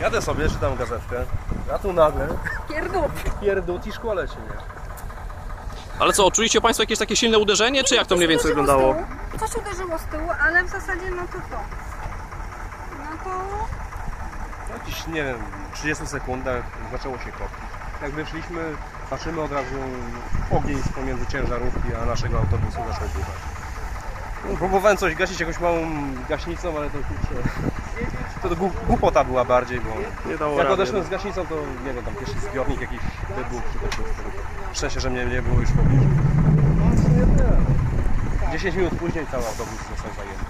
Jadę sobie, czytam gazetkę, a tu nagle Pierdut. pierdut i szkole się nie. Ale co, czuliście Państwo jakieś takie silne uderzenie, czy jak to mniej więcej wyglądało? z tyłu. Coś uderzyło z tyłu, ale w zasadzie no to to. No to... W jakichś, nie wiem, 30 sekundach zaczęło się kopić. Jak wyszliśmy, patrzymy od razu ogień z pomiędzy ciężarówki, a naszego autobusu zaczął buchać. No, próbowałem coś gasić jakąś małą gaśnicą, ale to kurczę... To głup- głupota była bardziej, bo Nie dało jak odeszłem z gaśnicą, to nie wiem, tam pierwszy zbiornik jakiś wybuchł czy coś. Szczęście, że mnie nie było już w pobliżu. No, w sumie tyle. 10 minut później cały autobus został zajęty.